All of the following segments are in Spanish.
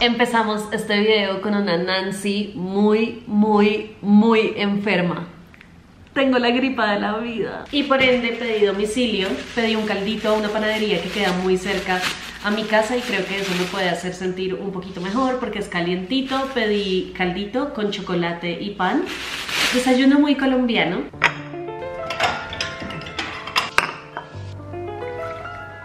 Empezamos este video con una Nancy muy, muy, muy enferma. Tengo la gripa de la vida. Y por ende pedí domicilio, pedí un caldito a una panadería que queda muy cerca a mi casa y creo que eso me puede hacer sentir un poquito mejor porque es calientito. Pedí caldito con chocolate y pan. Desayuno muy colombiano.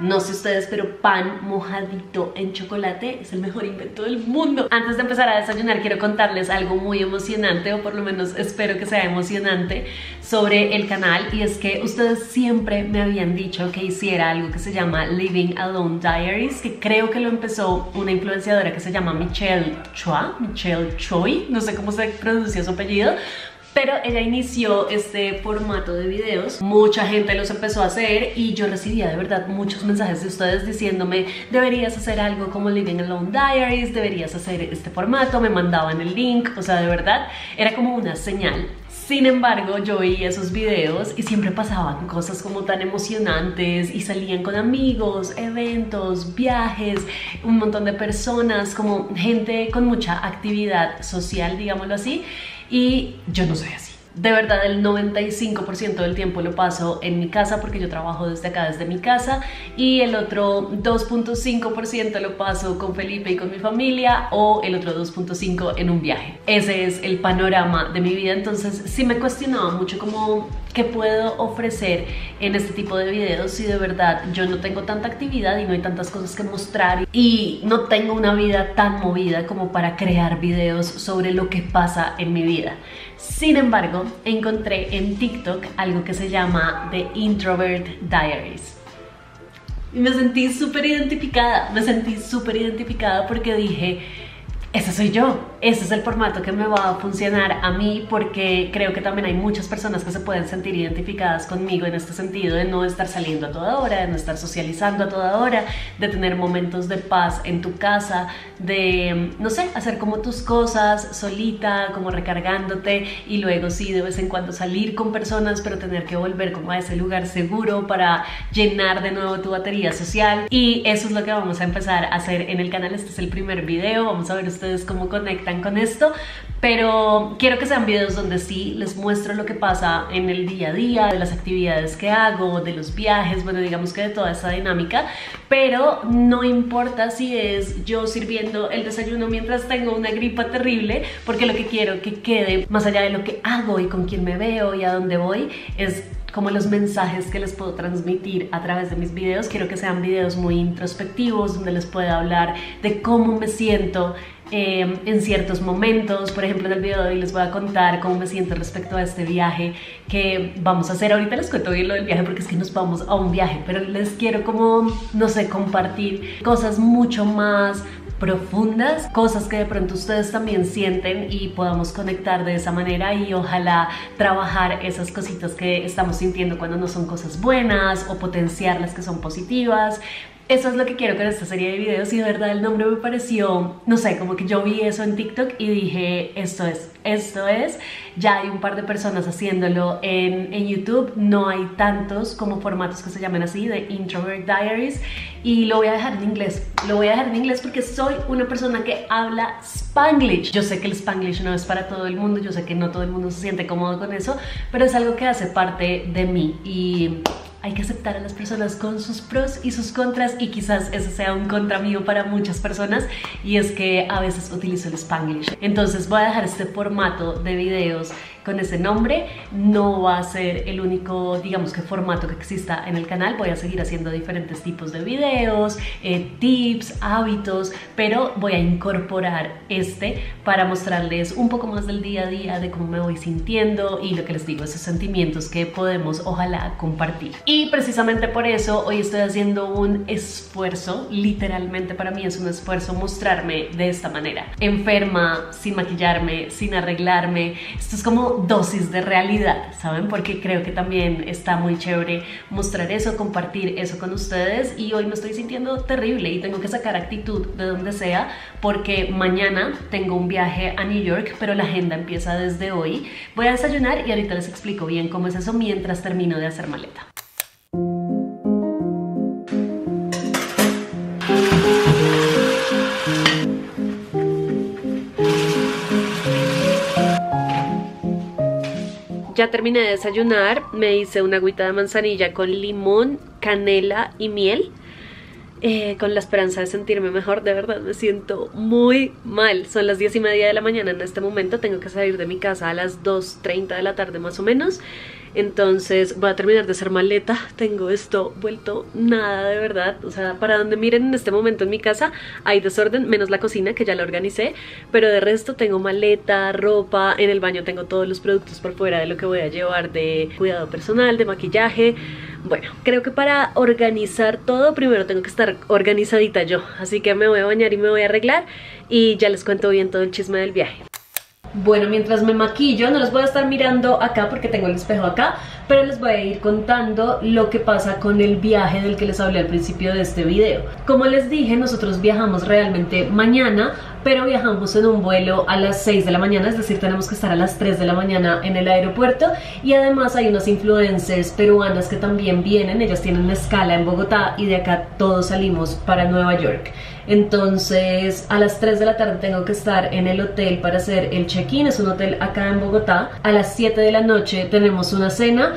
No sé ustedes, pero pan mojadito en chocolate es el mejor invento del mundo. Antes de empezar a desayunar, quiero contarles algo muy emocionante, o por lo menos espero que sea emocionante, sobre el canal. Y es que ustedes siempre me habían dicho que hiciera algo que se llama Living Alone Diaries, que creo que lo empezó una influenciadora que se llama Michelle Chua, Michelle Choi, no sé cómo se pronuncia su apellido, pero ella inició este formato de videos, mucha gente los empezó a hacer y yo recibía de verdad muchos mensajes de ustedes diciéndome deberías hacer algo como Living Alone Diaries, deberías hacer este formato, me mandaban el link, o sea de verdad era como una señal. Sin embargo, yo veía esos videos y siempre pasaban cosas como tan emocionantes y salían con amigos, eventos, viajes, un montón de personas, como gente con mucha actividad social, digámoslo así y yo no soy así. De verdad, el 95% del tiempo lo paso en mi casa porque yo trabajo desde acá, desde mi casa, y el otro 2.5% lo paso con Felipe y con mi familia, o el otro 2.5% en un viaje. Ese es el panorama de mi vida, entonces sí me cuestionaba mucho como qué puedo ofrecer en este tipo de videos si de verdad yo no tengo tanta actividad y no hay tantas cosas que mostrar y no tengo una vida tan movida como para crear videos sobre lo que pasa en mi vida. Sin embargo, encontré en TikTok algo que se llama The Introvert Diaries. Y me sentí súper identificada, me sentí súper identificada porque dije, ese soy yo, ese es el formato que me va a funcionar a mí porque creo que también hay muchas personas que se pueden sentir identificadas conmigo en este sentido de no estar saliendo a toda hora, de no estar socializando a toda hora, de tener momentos de paz en tu casa, de, no sé, hacer como tus cosas solita, como recargándote y luego sí de vez en cuando salir con personas pero tener que volver como a ese lugar seguro para llenar de nuevo tu batería social. Y eso es lo que vamos a empezar a hacer en el canal, este es el primer video, vamos a ver ustedes cómo conectan con esto, pero quiero que sean videos donde sí les muestro lo que pasa en el día a día, de las actividades que hago, de los viajes, bueno, digamos que de toda esa dinámica, pero no importa si es yo sirviendo el desayuno mientras tengo una gripa terrible, porque lo que quiero que quede más allá de lo que hago y con quién me veo y a dónde voy es como los mensajes que les puedo transmitir a través de mis videos. Quiero que sean videos muy introspectivos, donde les pueda hablar de cómo me siento Em, en ciertos momentos. Por ejemplo, en el video de hoy les voy a contar cómo me siento respecto a este viaje que vamos a hacer. Ahorita les cuento bien lo del viaje porque es que nos vamos a un viaje, pero les quiero como, no sé, compartir cosas mucho más profundas, cosas que de pronto ustedes también sienten y podamos conectar de esa manera y ojalá trabajar esas cositas que estamos sintiendo cuando no son cosas buenas o potenciar las que son positivas. Eso es lo que quiero con esta serie de videos y de verdad el nombre me pareció, no sé, como que yo vi eso en TikTok y dije, esto es, esto es. Ya hay un par de personas haciéndolo en, en YouTube, no hay tantos como formatos que se llamen así, de Introvert Diaries, y lo voy a dejar en inglés. Lo voy a dejar en inglés porque soy una persona que habla Spanglish. Yo sé que el Spanglish no es para todo el mundo, yo sé que no todo el mundo se siente cómodo con eso, pero es algo que hace parte de mí y hay que aceptar a las personas con sus pros y sus contras y quizás ese sea un contra mío para muchas personas y es que a veces utilizo el spanglish. Entonces voy a dejar este formato de videos con ese nombre. No va a ser el único, digamos que formato que exista en el canal. Voy a seguir haciendo diferentes tipos de videos, eh, tips, hábitos, pero voy a incorporar este para mostrarles un poco más del día a día, de cómo me voy sintiendo y lo que les digo, esos sentimientos que podemos ojalá compartir. Y precisamente por eso hoy estoy haciendo un esfuerzo, literalmente para mí es un esfuerzo mostrarme de esta manera. Enferma, sin maquillarme, sin arreglarme. Esto es como dosis de realidad, ¿saben? Porque creo que también está muy chévere mostrar eso, compartir eso con ustedes y hoy me estoy sintiendo terrible y tengo que sacar actitud de donde sea porque mañana tengo un viaje a New York, pero la agenda empieza desde hoy. Voy a desayunar y ahorita les explico bien cómo es eso mientras termino de hacer maleta. Terminé de desayunar, me hice una agüita de manzanilla con limón, canela y miel. Eh, con la esperanza de sentirme mejor, de verdad me siento muy mal. Son las 10 y media de la mañana en este momento, tengo que salir de mi casa a las 2.30 de la tarde más o menos entonces voy a terminar de hacer maleta. Tengo esto vuelto nada de verdad. O sea, para donde miren en este momento en mi casa hay desorden, menos la cocina que ya la organicé. Pero de resto tengo maleta, ropa. En el baño tengo todos los productos por fuera de lo que voy a llevar de cuidado personal, de maquillaje. Bueno, creo que para organizar todo primero tengo que estar organizadita yo. Así que me voy a bañar y me voy a arreglar y ya les cuento bien todo el chisme del viaje. Bueno, mientras me maquillo, no les voy a estar mirando acá porque tengo el espejo acá, pero les voy a ir contando lo que pasa con el viaje del que les hablé al principio de este video. Como les dije, nosotros viajamos realmente mañana, pero viajamos en un vuelo a las 6 de la mañana, es decir, tenemos que estar a las 3 de la mañana en el aeropuerto y además hay unas influencers peruanas que también vienen, ellas tienen una escala en Bogotá y de acá todos salimos para Nueva York. Entonces a las 3 de la tarde tengo que estar en el hotel para hacer el check-in, es un hotel acá en Bogotá. A las 7 de la noche tenemos una cena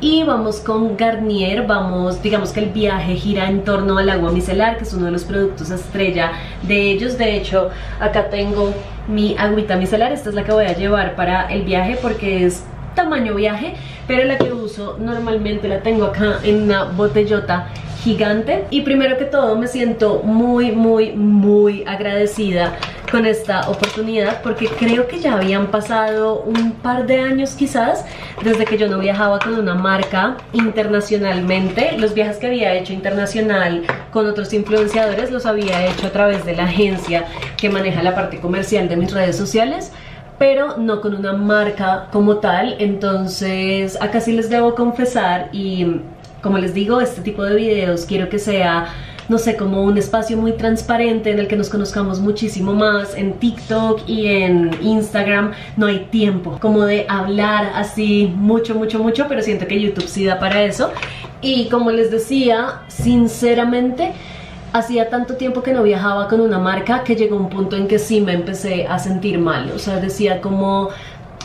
y vamos con Garnier, vamos, digamos que el viaje gira en torno al agua micelar, que es uno de los productos estrella de ellos. De hecho, acá tengo mi agüita micelar, esta es la que voy a llevar para el viaje porque es tamaño viaje, pero la que uso normalmente la tengo acá en una botellota gigante y primero que todo me siento muy muy muy agradecida con esta oportunidad porque creo que ya habían pasado un par de años quizás desde que yo no viajaba con una marca internacionalmente. Los viajes que había hecho internacional con otros influenciadores los había hecho a través de la agencia que maneja la parte comercial de mis redes sociales pero no con una marca como tal. Entonces acá sí les debo confesar y como les digo, este tipo de videos quiero que sea no sé, como un espacio muy transparente en el que nos conozcamos muchísimo más. En TikTok y en Instagram no hay tiempo como de hablar así mucho, mucho, mucho, pero siento que YouTube sí da para eso. Y como les decía, sinceramente, hacía tanto tiempo que no viajaba con una marca que llegó un punto en que sí me empecé a sentir mal. O sea, decía como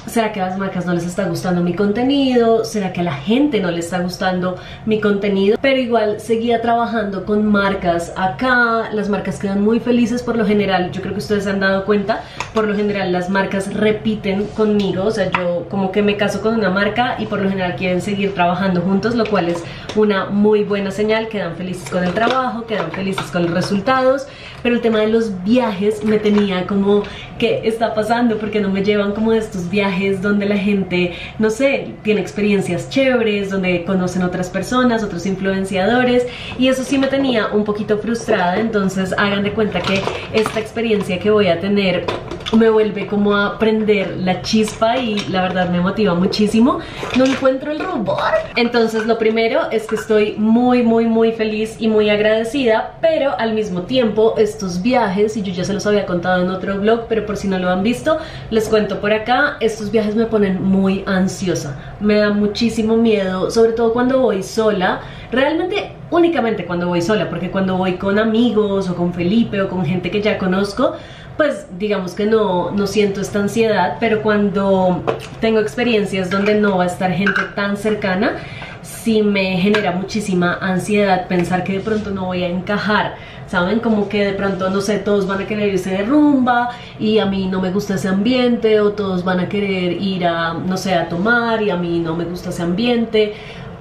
¿Será que a las marcas no les está gustando mi contenido? ¿Será que a la gente no le está gustando mi contenido? Pero igual seguía trabajando con marcas acá, las marcas quedan muy felices por lo general, yo creo que ustedes se han dado cuenta, por lo general las marcas repiten conmigo, o sea, yo como que me caso con una marca y por lo general quieren seguir trabajando juntos, lo cual es una muy buena señal, quedan felices con el trabajo, quedan felices con los resultados, pero el tema de los viajes me tenía como, ¿qué está pasando? Porque no me llevan como de estos viajes donde la gente, no sé, tiene experiencias chéveres, donde conocen otras personas, otros influenciadores y eso sí me tenía un poquito frustrada, entonces hagan de cuenta que esta experiencia que voy a tener me vuelve como a prender la chispa y la verdad me motiva muchísimo. No encuentro el rubor. Entonces lo primero es que estoy muy muy muy feliz y muy agradecida, pero al mismo tiempo estos viajes, y yo ya se los había contado en otro vlog, pero por si no lo han visto, les cuento por acá, estos viajes me ponen muy ansiosa. Me da muchísimo miedo, sobre todo cuando voy sola. Realmente únicamente cuando voy sola, porque cuando voy con amigos o con Felipe o con gente que ya conozco, pues digamos que no, no siento esta ansiedad, pero cuando tengo experiencias donde no va a estar gente tan cercana, sí me genera muchísima ansiedad pensar que de pronto no voy a encajar, ¿saben? Como que de pronto, no sé, todos van a querer irse de rumba y a mí no me gusta ese ambiente, o todos van a querer ir a, no sé, a tomar y a mí no me gusta ese ambiente,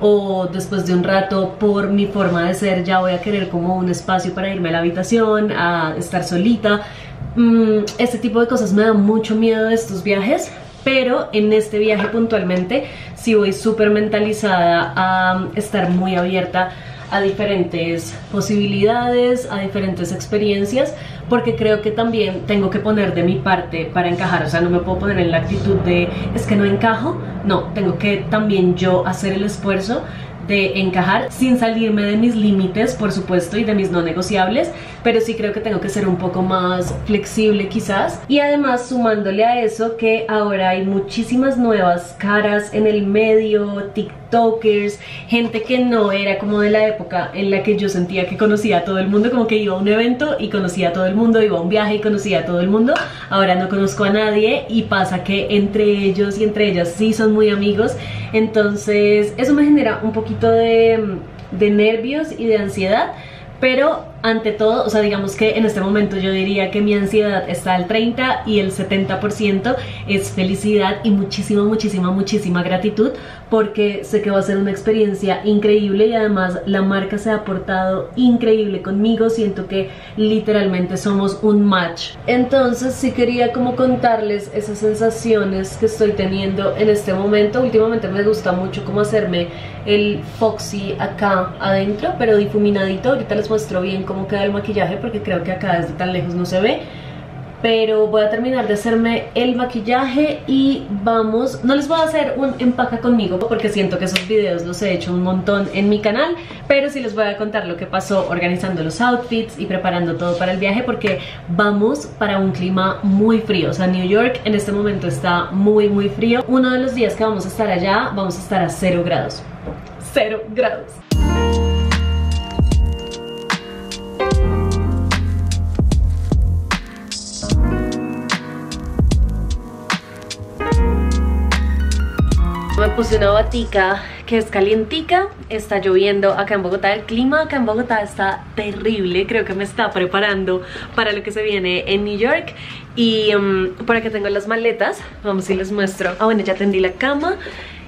o después de un rato por mi forma de ser ya voy a querer como un espacio para irme a la habitación, a estar solita. Mm, este tipo de cosas me da mucho miedo de estos viajes, pero en este viaje puntualmente sí voy súper mentalizada a estar muy abierta a diferentes posibilidades, a diferentes experiencias, porque creo que también tengo que poner de mi parte para encajar, o sea, no me puedo poner en la actitud de es que no encajo, no, tengo que también yo hacer el esfuerzo de encajar sin salirme de mis límites, por supuesto, y de mis no negociables, pero sí creo que tengo que ser un poco más flexible quizás. Y además sumándole a eso que ahora hay muchísimas nuevas caras en el medio, TikTokers, gente que no era como de la época en la que yo sentía que conocía a todo el mundo, como que iba a un evento y conocía a todo el mundo, iba a un viaje y conocía a todo el mundo. Ahora no conozco a nadie y pasa que entre ellos y entre ellas sí son muy amigos. Entonces eso me genera un poquito de, de nervios y de ansiedad pero ante todo, o sea, digamos que en este momento yo diría que mi ansiedad está al 30 y el 70% es felicidad y muchísima, muchísima, muchísima gratitud porque sé que va a ser una experiencia increíble y además la marca se ha portado increíble conmigo, siento que literalmente somos un match. Entonces sí quería como contarles esas sensaciones que estoy teniendo en este momento. Últimamente me gusta mucho como hacerme el Foxy acá adentro, pero difuminadito. Ahorita les muestro bien cómo queda el maquillaje porque creo que acá desde tan lejos no se ve. Pero voy a terminar de hacerme el maquillaje y vamos, no les voy a hacer un empaca conmigo porque siento que esos videos los he hecho un montón en mi canal, pero sí les voy a contar lo que pasó organizando los outfits y preparando todo para el viaje porque vamos para un clima muy frío, o sea New York en este momento está muy muy frío, uno de los días que vamos a estar allá vamos a estar a 0 grados, 0 grados. Puse una batica que es calientica, está lloviendo acá en Bogotá, el clima acá en Bogotá está terrible, creo que me está preparando para lo que se viene en New York. Y um, por acá tengo las maletas, vamos y les muestro, ah bueno ya tendí la cama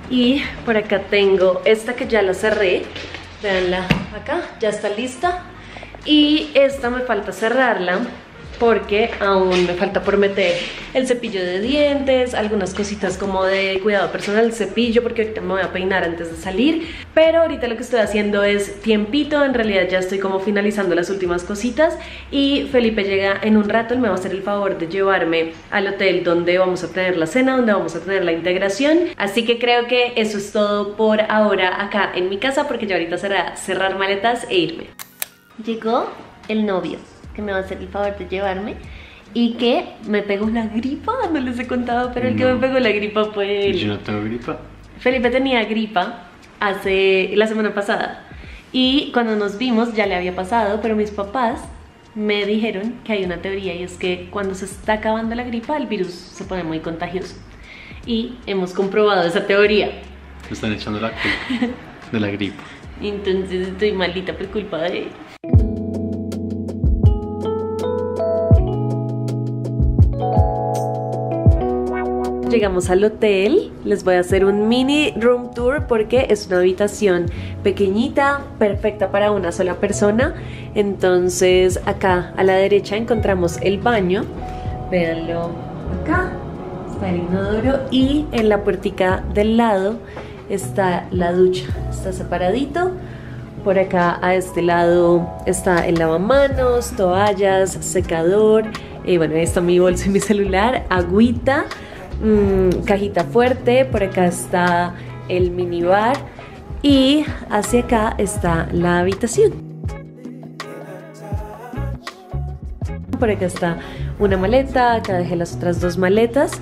y por acá tengo esta que ya la cerré, veanla acá, ya está lista. Y esta me falta cerrarla porque aún me falta por meter el cepillo de dientes, algunas cositas como de cuidado personal, cepillo, porque ahorita me voy a peinar antes de salir, pero ahorita lo que estoy haciendo es tiempito, en realidad ya estoy como finalizando las últimas cositas y Felipe llega en un rato, él me va a hacer el favor de llevarme al hotel donde vamos a tener la cena, donde vamos a tener la integración, así que creo que eso es todo por ahora acá en mi casa, porque ya ahorita será cerrar maletas e irme. Llegó el novio que me va a hacer el favor de llevarme y que me pegó una gripa, no les he contado, pero el que me pegó la gripa fue él. Yo no tengo gripa. Felipe tenía gripa hace la semana pasada y cuando nos vimos ya le había pasado, pero mis papás me dijeron que hay una teoría y es que cuando se está acabando la gripa el virus se pone muy contagioso y hemos comprobado esa teoría. Me están echando la culpa de la gripa. Entonces estoy maldita por culpa de llegamos al hotel, les voy a hacer un mini room tour porque es una habitación pequeñita, perfecta para una sola persona. Entonces acá a la derecha encontramos el baño, véanlo acá, está el inodoro y en la puertica del lado está la ducha, está separadito. Por acá a este lado está el lavamanos, toallas, secador, y bueno, ahí está mi bolso y mi celular, agüita, Mm, cajita fuerte, por acá está el minibar y hacia acá está la habitación. Por acá está una maleta, acá dejé las otras dos maletas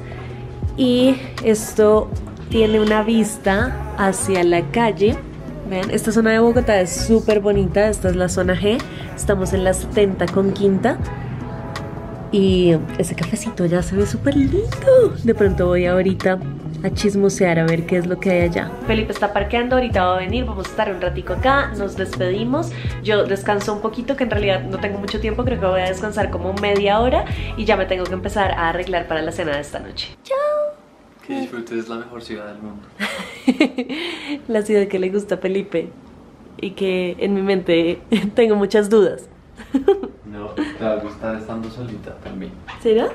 y esto tiene una vista hacia la calle. Esta zona de Bogotá es súper bonita, esta es la zona G, estamos en la 70 con quinta y ese cafecito ya se ve súper lindo. De pronto voy ahorita a chismosear a ver qué es lo que hay allá. Felipe está parqueando, ahorita va a venir, vamos a estar un ratico acá, nos despedimos. Yo descanso un poquito, que en realidad no tengo mucho tiempo, creo que voy a descansar como media hora y ya me tengo que empezar a arreglar para la cena de esta noche. ¡Chao! Que disfrutes la mejor ciudad del mundo. la ciudad que le gusta a Felipe y que en mi mente tengo muchas dudas. No, te va a gustar estando solita también. ¿Será?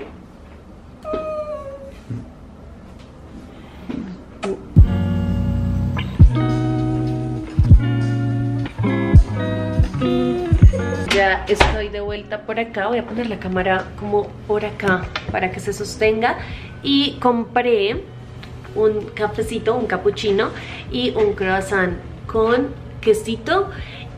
ya estoy de vuelta por acá. Voy a poner la cámara como por acá para que se sostenga. Y compré un cafecito, un cappuccino y un croissant con quesito.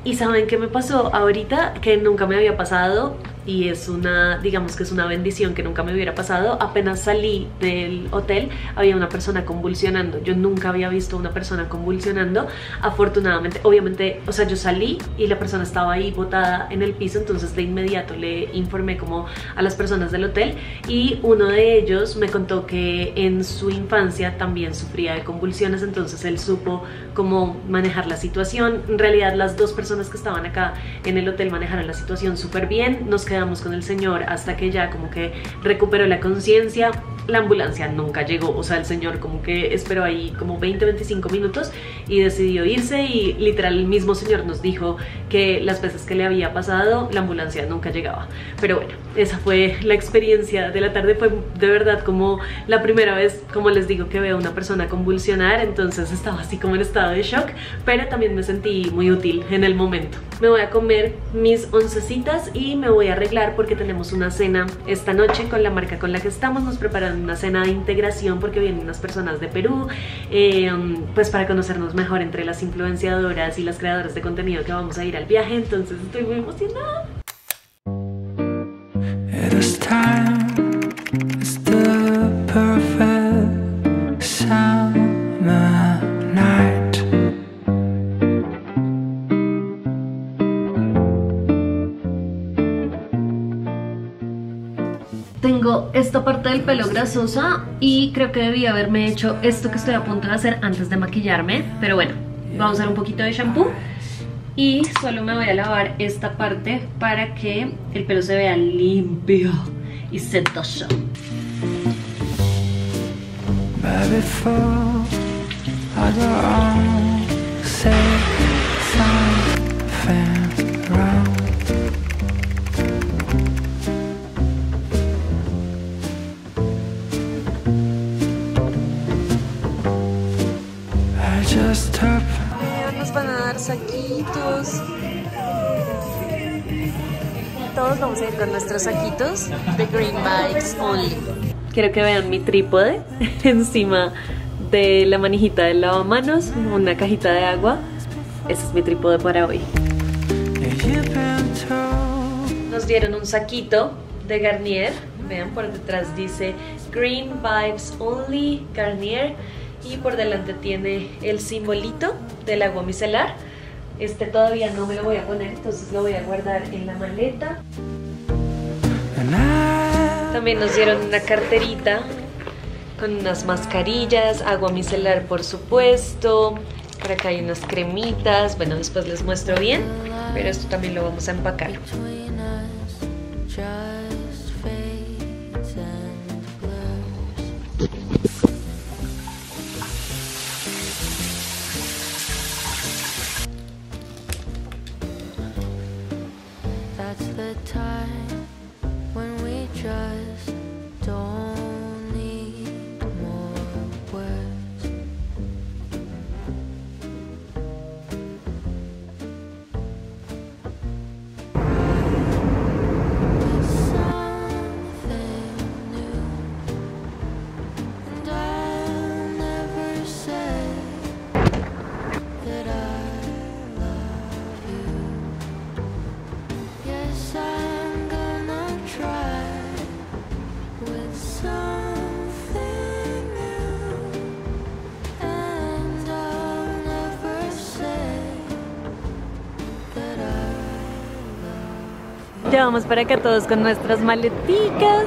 Y saben qué me pasó ahorita que nunca me había pasado y es una, digamos que es una bendición que nunca me hubiera pasado. Apenas salí del hotel, había una persona convulsionando. Yo nunca había visto una persona convulsionando. Afortunadamente, obviamente, o sea, yo salí y la persona estaba ahí botada en el piso, entonces de inmediato le informé como a las personas del hotel y uno de ellos me contó que en su infancia también sufría de convulsiones, entonces él supo cómo manejar la situación. En realidad las dos personas que estaban acá en el hotel manejaron la situación súper bien. Nos quedamos con el señor hasta que ya como que recuperó la conciencia. La ambulancia nunca llegó, o sea, el señor como que esperó ahí como 20-25 minutos y decidió irse y literal el mismo señor nos dijo que las veces que le había pasado la ambulancia nunca llegaba. Pero bueno, esa fue la experiencia de la tarde, fue de verdad como la primera vez, como les digo, que veo a una persona convulsionar, entonces estaba así como en estado de shock, pero también me sentí muy útil en el momento. Me voy a comer mis oncecitas y me voy a arreglar porque tenemos una cena esta noche con la marca con la que estamos, nos preparan una cena de integración porque vienen unas personas de Perú, eh, pues para conocernos mejor entre las influenciadoras y las creadoras de contenido que vamos a ir al viaje, entonces estoy muy emocionada. Esta parte del pelo grasosa y creo que debí haberme hecho esto que estoy a punto de hacer antes de maquillarme. Pero bueno, vamos a usar un poquito de shampoo y solo me voy a lavar esta parte para que el pelo se vea limpio y sedoso. Nos van a dar saquitos. Todos vamos a ir con nuestros saquitos de Green Vibes Only. Quiero que vean mi trípode encima de la manijita del lavamanos, una cajita de agua. Ese es mi trípode para hoy. Nos dieron un saquito de Garnier. Vean, por detrás dice Green Vibes Only Garnier. Y por delante tiene el simbolito del agua micelar. Este todavía no me lo voy a poner, entonces lo voy a guardar en la maleta. También nos dieron una carterita con unas mascarillas, agua micelar por supuesto. Por acá hay unas cremitas. Bueno, después les muestro bien, pero esto también lo vamos a empacar. appetite vamos para acá todos con nuestras maleticas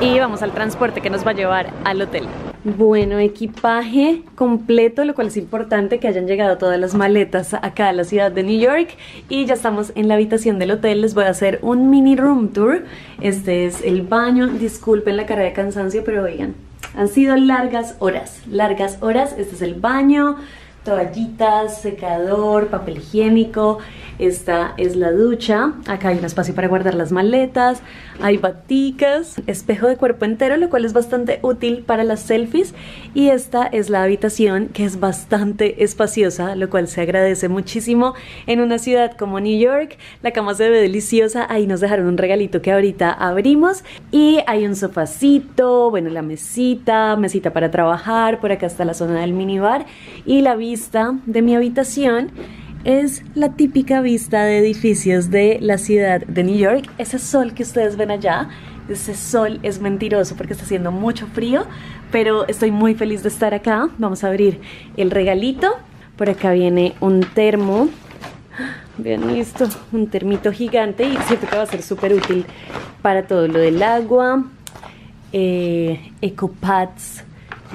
y vamos al transporte que nos va a llevar al hotel. Bueno, equipaje completo, lo cual es importante que hayan llegado todas las maletas acá a la ciudad de New York y ya estamos en la habitación del hotel. Les voy a hacer un mini room tour. Este es el baño. Disculpen la cara de cansancio, pero oigan, han sido largas horas, largas horas. Este es el baño, toallitas, secador, papel higiénico. Esta es la ducha. Acá hay un espacio para guardar las maletas. Hay baticas, espejo de cuerpo entero, lo cual es bastante útil para las selfies. Y esta es la habitación que es bastante espaciosa, lo cual se agradece muchísimo en una ciudad como New York. La cama se ve deliciosa. Ahí nos dejaron un regalito que ahorita abrimos. Y hay un sofacito, bueno, la mesita, mesita para trabajar. Por acá está la zona del minibar. Y la vista de mi habitación es la típica vista de edificios de la ciudad de New York. Ese sol que ustedes ven allá, ese sol es mentiroso porque está haciendo mucho frío, pero estoy muy feliz de estar acá. Vamos a abrir el regalito. Por acá viene un termo. Vean esto, un termito gigante y siento que va a ser súper útil para todo lo del agua. Eh, ecopads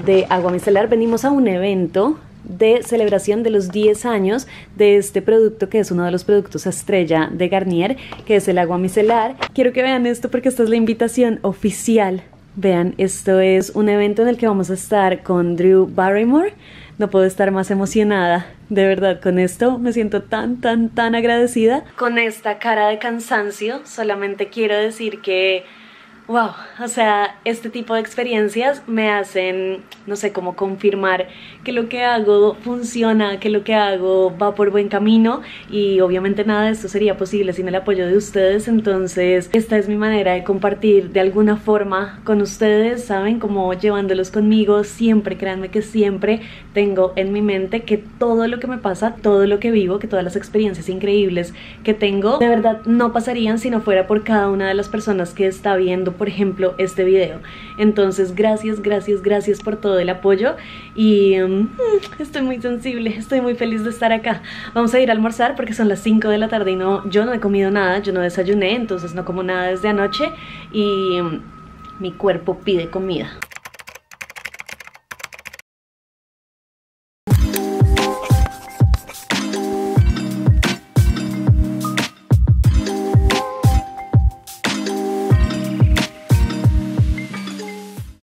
de agua micelar. Venimos a un evento de celebración de los 10 años de este producto que es uno de los productos estrella de Garnier, que es el agua micelar. Quiero que vean esto porque esta es la invitación oficial. Vean, esto es un evento en el que vamos a estar con Drew Barrymore. No puedo estar más emocionada, de verdad, con esto me siento tan, tan, tan agradecida. Con esta cara de cansancio, solamente quiero decir que Wow, o sea, este tipo de experiencias me hacen, no sé, cómo confirmar que lo que hago funciona, que lo que hago va por buen camino y obviamente nada de esto sería posible sin el apoyo de ustedes, entonces esta es mi manera de compartir de alguna forma con ustedes, ¿saben? Como llevándolos conmigo, siempre, créanme que siempre tengo en mi mente que todo lo que me pasa, todo lo que vivo, que todas las experiencias increíbles que tengo, de verdad no pasarían si no fuera por cada una de las personas que está viendo por ejemplo, este video. Entonces, gracias, gracias, gracias por todo el apoyo y um, estoy muy sensible, estoy muy feliz de estar acá. Vamos a ir a almorzar porque son las 5 de la tarde y no, yo no he comido nada, yo no desayuné, entonces no como nada desde anoche y um, mi cuerpo pide comida.